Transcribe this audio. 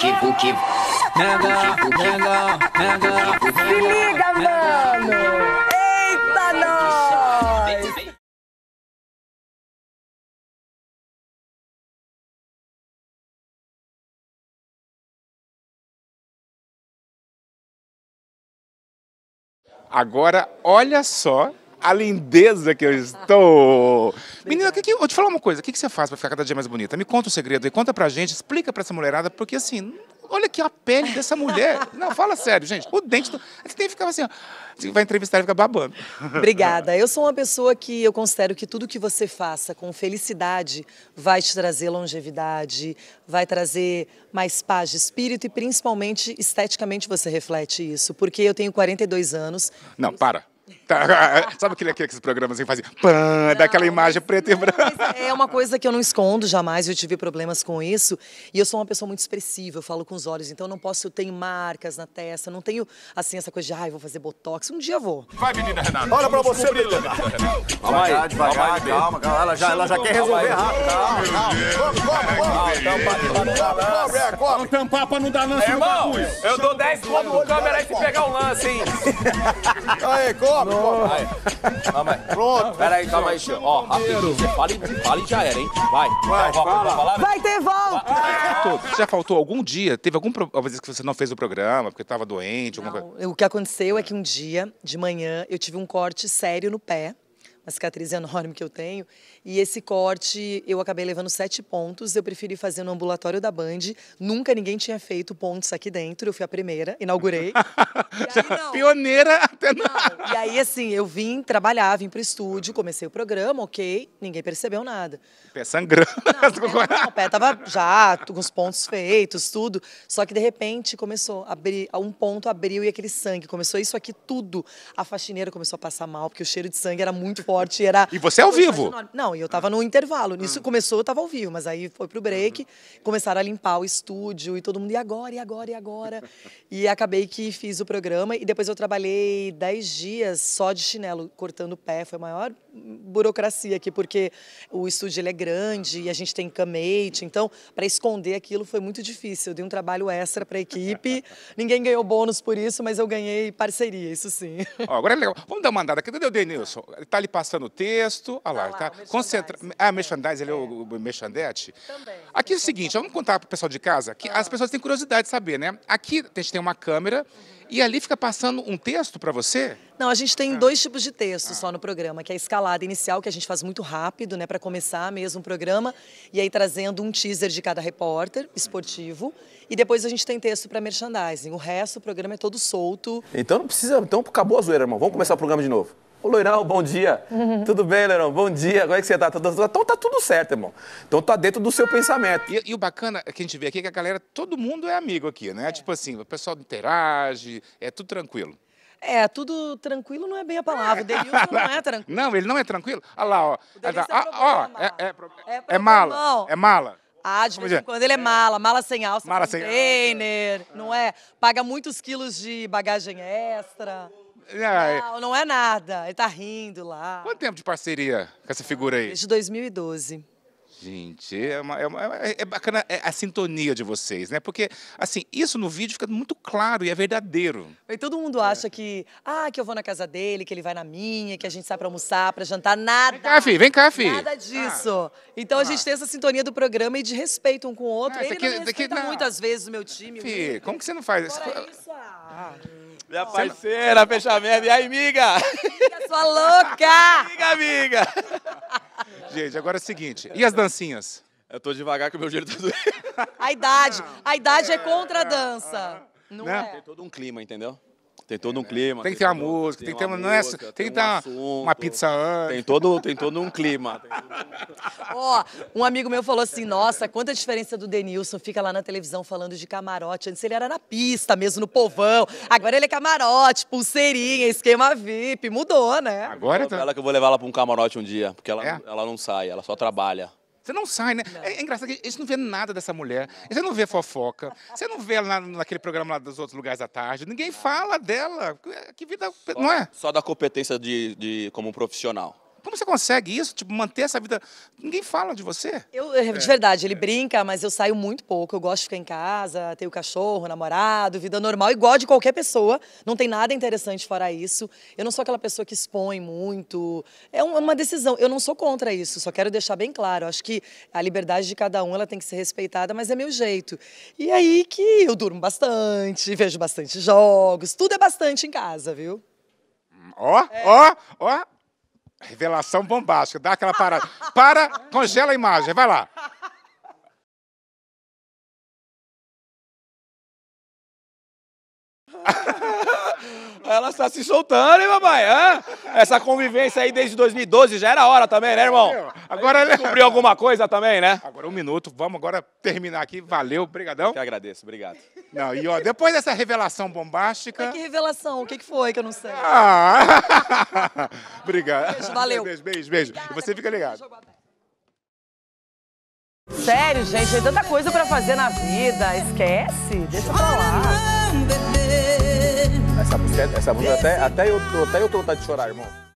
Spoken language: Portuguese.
Se liga, mano! Eita, nós! Agora, olha só a lindeza que eu estou. Menina, que que, eu te falar uma coisa. O que, que você faz para ficar cada dia mais bonita? Me conta o segredo e conta pra gente, explica pra essa mulherada, porque assim, olha aqui a pele dessa mulher. Não, fala sério, gente. O dente. Do... Você tem que ficar assim, ó. Você vai entrevistar e fica babando. Obrigada. Eu sou uma pessoa que eu considero que tudo que você faça com felicidade vai te trazer longevidade, vai trazer mais paz de espírito e principalmente esteticamente você reflete isso. Porque eu tenho 42 anos. Não, para. Tá, sabe aquele, aqueles programas que fazem pã, daquela imagem preta e branca? É uma coisa que eu não escondo jamais, eu tive problemas com isso. E eu sou uma pessoa muito expressiva, eu falo com os olhos, então eu não posso, eu tenho marcas na testa, não tenho assim essa coisa de, ai, vou fazer botox. Um dia eu vou. Vai, menina Renata. Olha pra você, menina. Calma aí, devagar, calma, calma. Ela já, ela já quer resolver rápido. Calma, calma. Vamos tampar pra não dar lance no Irmão, bagulho. eu dou 10 pontos pro câmera aí se pegar um lance, hein? Aí, come. Vai. Calma aí. Pronto. Pera aí, calma aí. Ó, rapidinho. Você fala e, fala e já era, hein? Vai. Vai, fala. falar? Vai ter volta! Faltou. Já faltou algum dia? Teve algum pro- alguma vez que você não fez o programa porque estava doente? Alguma coisa? O que aconteceu é que um dia, de manhã, eu tive um corte sério no pé, uma cicatriz enorme que eu tenho, e esse corte eu acabei levando sete pontos. Eu preferi fazer no ambulatório da Band. Nunca ninguém tinha feito pontos aqui dentro. Eu fui a primeira, inaugurei. E aí, não. Pioneira até na... Não, E aí, assim, eu vim trabalhar, vim pro estúdio, comecei o programa, ok, ninguém percebeu nada. Pé sangrando. Não, o pé tava já com os pontos feitos, tudo. Só que de repente começou a abrir, um ponto abriu e aquele sangue começou isso aqui tudo. A faxineira começou a passar mal porque o cheiro de sangue era muito forte, e era E você é ao vivo? enorme. Não, e eu tava no intervalo. Nisso começou, eu tava ao vivo, mas aí foi pro break, começaram a limpar o estúdio e todo mundo e agora, e agora, e agora. E acabei que fiz o programa e depois eu trabalhei 10 dias só de chinelo, cortando o pé, foi a maior burocracia aqui, porque o estúdio é grande e a gente tem camate, então para esconder aquilo foi muito difícil. Eu dei um trabalho extra para a equipe. Ninguém ganhou bônus por isso, mas eu ganhei parceria, isso sim. Ó, agora é legal. Vamos dar uma andada aqui. Cadê o Denilson? Ele tá ali passando o texto. Olha lá, lá, ele tá o merchandise. concentra... Ah, merchandise, ele é o, o merchandete? Também. Aqui é o seguinte, vamos contar pro pessoal de casa, que as pessoas têm curiosidade de saber, né? Aqui a gente tem uma câmera e ali fica passando um texto para você. Não, a gente tem dois tipos de texto só no programa, que é a escalada inicial, que a gente faz muito rápido, né, para começar mesmo o programa, e aí trazendo um teaser de cada repórter esportivo, e depois a gente tem texto para merchandising. O resto do programa é todo solto. Então não precisa. Então acabou a zoeira, irmão. Vamos começar o programa de novo. Ô, Loirão, bom dia. Tudo bem, Loirão? Bom dia. Como é que você tá? Então tá tudo certo, irmão. Então tá dentro do seu pensamento. E, e o bacana que a gente vê aqui é que a galera, todo mundo é amigo aqui, né? Tipo assim, o pessoal interage, é tudo tranquilo. É, tudo tranquilo não é bem a palavra. O Denilson não é tranquilo. Não, ele não é tranquilo? Olha lá, ó. Ah, é ó, é, é, pro- É é mala. É mala. Ah, de vez em quando ele é mala, mala sem alça, Mala com sem alça. trainer, não é? Paga muitos quilos de bagagem extra. É, Não, não é nada. Ele tá rindo lá. Quanto tempo de parceria com essa figura aí? Desde 2012. Gente, é, uma- é uma- é- é bacana é a sintonia de vocês, né? Porque, assim, isso no vídeo fica muito claro e é verdadeiro. E todo mundo acha que, ah, que eu vou na casa dele, que ele vai na minha, que a gente sai pra almoçar, pra jantar, nada. Vem cá, fi, vem cá, fi. Nada disso. Então a gente tem essa sintonia do programa e de respeito um com o outro. Ah, ele aqui- não me respeita não. muitas vezes o meu time. Fi, Igor. como que você não faz isso? Fora isso, ah, Minha parceira, fechamento. E aí, amiga? fica sua louca! Amiga, amiga. Gente, agora é o seguinte, e as dancinhas? Eu tô devagar que o meu joelho tá doendo. A idade. A idade é contra a dança. Não Né? é? Tem todo um clima, entendeu? Tem todo um clima. Tem que ter uma música, tem que ter uma, não é, música, tem que ter uma, assunto. uma pizza antes. Tem todo, tem todo um clima. Ó, um amigo meu falou assim: nossa, quanta diferença do Denilson, fica lá na televisão falando de camarote. Antes ele era na pista mesmo, no povão. Agora ele é camarote, pulseirinha, esquema VIP. Mudou, né? Agora tá... ela que eu vou levar ela pra um camarote um dia, porque ela, É? ela não sai, ela só trabalha. Você não sai, né? É, é engraçado que a gente não vê nada dessa mulher. Você não vê fofoca. Você não vê ela na- naquele programa lá dos outros lugares da tarde. Ninguém fala dela. Que vida. Não é? Só da competência de, de como profissional. Como você consegue isso? Tipo, manter essa vida. Ninguém fala de você. Eu, é, de verdade, ele brinca, mas eu saio muito pouco. Eu gosto de ficar em casa, ter o cachorro, namorado, vida normal, igual de qualquer pessoa. Não tem nada interessante fora isso. Eu não sou aquela pessoa que expõe muito. É um- uma decisão. Eu não sou contra isso, só quero deixar bem claro. Acho que a liberdade de cada um ela tem que ser respeitada, mas é meu jeito. E aí que eu durmo bastante, vejo bastante jogos, tudo é bastante em casa, viu? Ó, ó, ó. Revelação bombástica. Dá aquela parada. Para, congela a imagem. Vai lá. Ela está se soltando, hein, papai? Hã? Essa convivência aí desde 2012 já era hora também, né, irmão? Agora, Descobriu alguma coisa também, né? agora um minuto. Vamos agora terminar aqui. Valeu, brigadão. Que agradeço, obrigado. Não, e ó, depois dessa revelação bombástica. Mas que revelação, o que que foi que eu não sei? Ah! Obrigado. Beijo, valeu. Beijo, beijo, beijo. E você fica ligado. Sério, gente, tem tanta coisa pra fazer na vida. Esquece, deixa pra lá. Essa música, essa música até, até, eu, até eu tô vontade de chorar, irmão.